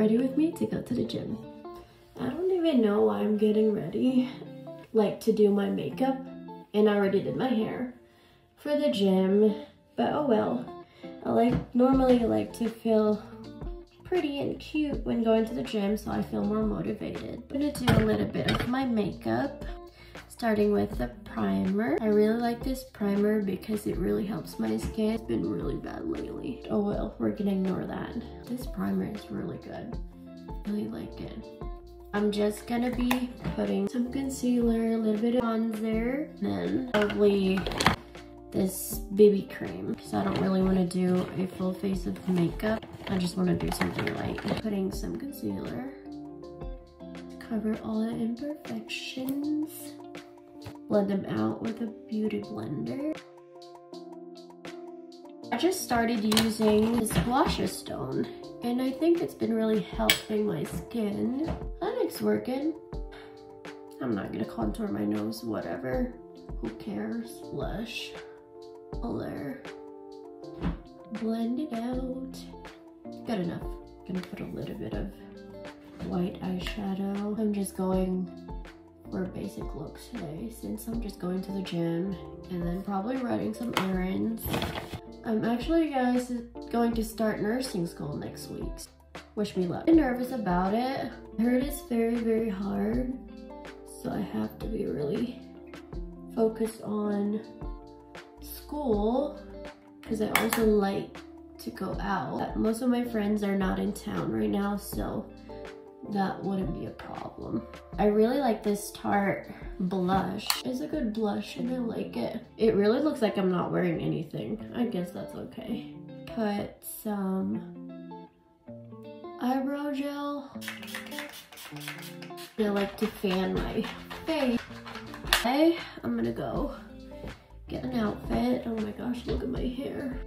ready with me to go to the gym. I don't even know why I'm getting ready, like to do my makeup, and I already did my hair for the gym, but oh well. I like normally like to feel pretty and cute when going to the gym, so I feel more motivated. I'm gonna do a little bit of my makeup, starting with the primer. I really like this primer because it really helps my skin. It's been really bad lately. Oh well, we're gonna ignore that. This primer is really good. Really like it. I'm just gonna be putting some concealer, a little bit of bronzer, then probably this BB cream because I don't really want to do a full face of makeup. I just want to do something light. Putting some concealer cover all the imperfections. Blend them out with a beauty blender. I just started using this Blusher Stone and I think it's been really helping my skin. That it's working. I'm not gonna contour my nose, whatever. Who cares? Blush. Color. Blend it out. Good enough. Gonna put a little bit of white eyeshadow. I'm just going for a basic look today since I'm just going to the gym and then probably running some errands. I'm actually guys going to start nursing school next week. Wish me luck. I'm nervous about it. I heard it's very, very hard. So I have to be really focused on school because I also like to go out. Most of my friends are not in town right now, so that wouldn't be a problem. I really like this Tarte blush. It's a good blush and I like it. It really looks like I'm not wearing anything. I guess that's okay. Put some eyebrow gel. I like to fan my face. Okay, I'm gonna go get an outfit. Oh my gosh, look at my hair.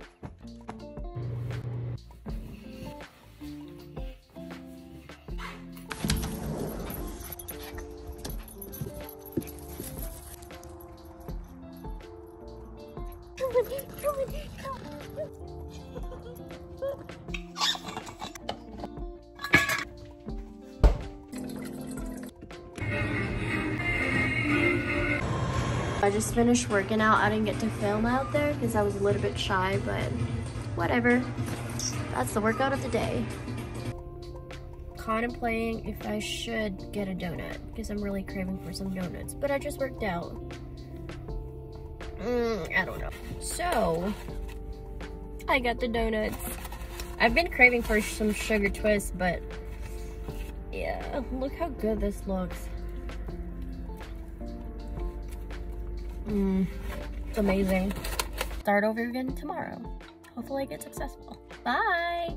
I just finished working out. I didn't get to film out there because I was a little bit shy, but whatever. That's the workout of the day. Contemplating if I should get a donut because I'm really craving for some donuts, but I just worked out. Mm, I don't know. So, I got the donuts. I've been craving for some sugar twists, but yeah, look how good this looks. Mmm, it's amazing. Start over again tomorrow. Hopefully I get successful. Bye!